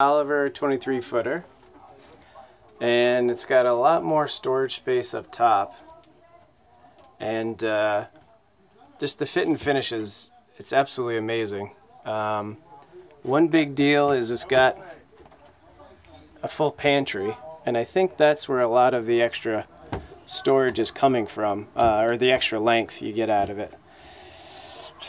Oliver 23 footer and it's got a lot more storage space up top. And uh, just the fit and finish is it's absolutely amazing. Um, one big deal is it's got a full pantry and I think that's where a lot of the extra storage is coming from uh, or the extra length you get out of it.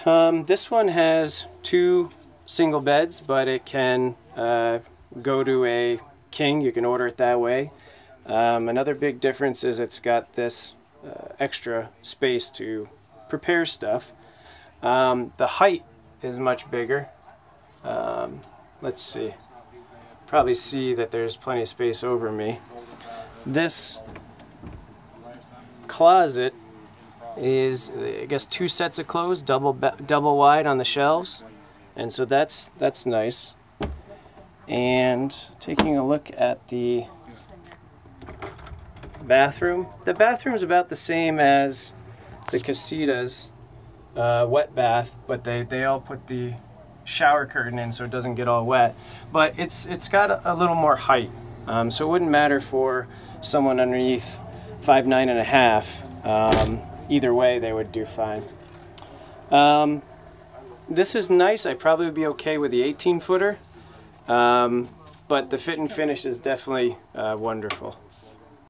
Um, this one has two single beds but it can uh, go to a king. You can order it that way. Um, another big difference is it's got this uh, extra space to prepare stuff. Um, the height is much bigger. Um, let's see. Probably see that there's plenty of space over me. This closet is I guess two sets of clothes double double wide on the shelves and so that's that's nice. And taking a look at the bathroom the bathroom is about the same as the Casita's uh, wet bath but they they all put the shower curtain in so it doesn't get all wet. But it's it's got a, a little more height um, so it wouldn't matter for someone underneath five nine and a half. Um, either way they would do fine. Um, this is nice. I probably would be okay with the 18 footer um, but the fit and finish is definitely uh, wonderful